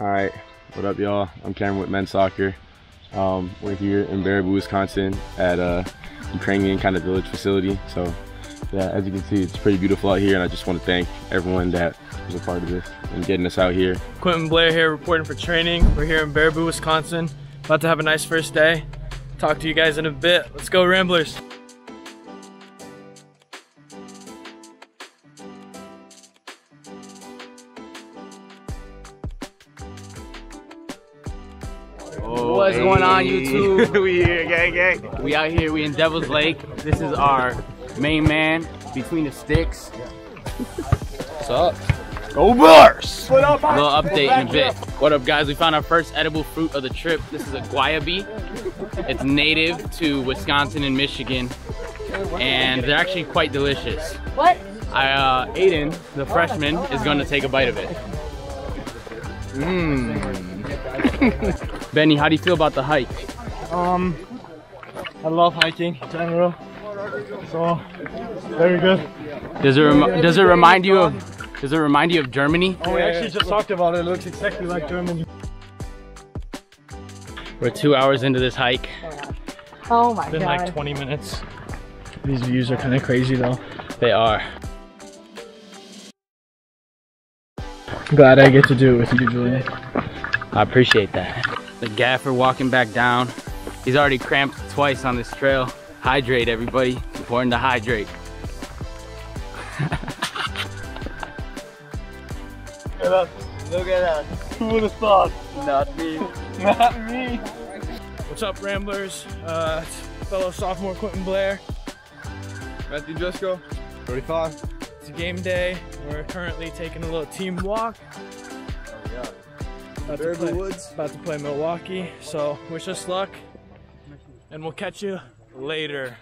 All right, what up, y'all? I'm Cameron with men's soccer. Um, we're here in Baraboo, Wisconsin at a Ukrainian kind of village facility. So, yeah, as you can see, it's pretty beautiful out here, and I just want to thank everyone that was a part of this and getting us out here. Quentin Blair here reporting for training. We're here in Baraboo, Wisconsin. About to have a nice first day. Talk to you guys in a bit. Let's go Ramblers. What's going on, YouTube? we here, gang, gang. We out here, we in Devil's Lake. This is our main man between the sticks. What's up? Go Bears! A little update in a bit. What up, guys? We found our first edible fruit of the trip. This is a guayaba. It's native to Wisconsin and Michigan, and they're actually quite delicious. What? I, uh, Aiden, the freshman, is going to take a bite of it. Mmm. Benny, how do you feel about the hike? Um, I love hiking in general. So, very good. Does it remi- does it remind you of does it remind you of Germany? Oh, we actually just talked about it. It looks exactly like Germany. We're two hours into this hike. Oh my Been god. Been like 20 minutes. These views are kind of crazy though. They are. Glad I get to do it with you, Julian. I appreciate that. The gaffer walking back down. He's already cramped twice on this trail. Hydrate, everybody. Important to hydrate. Look at that. Who would have thought? Not me. Not me. What's up, Ramblers? Uh, it's fellow sophomore Quentin Blair. Matthew Driscoll, 35. It's a game day. We're currently taking a little team walk. About to, play, Woods. about to play Milwaukee. So wish us luck, and we'll catch you later.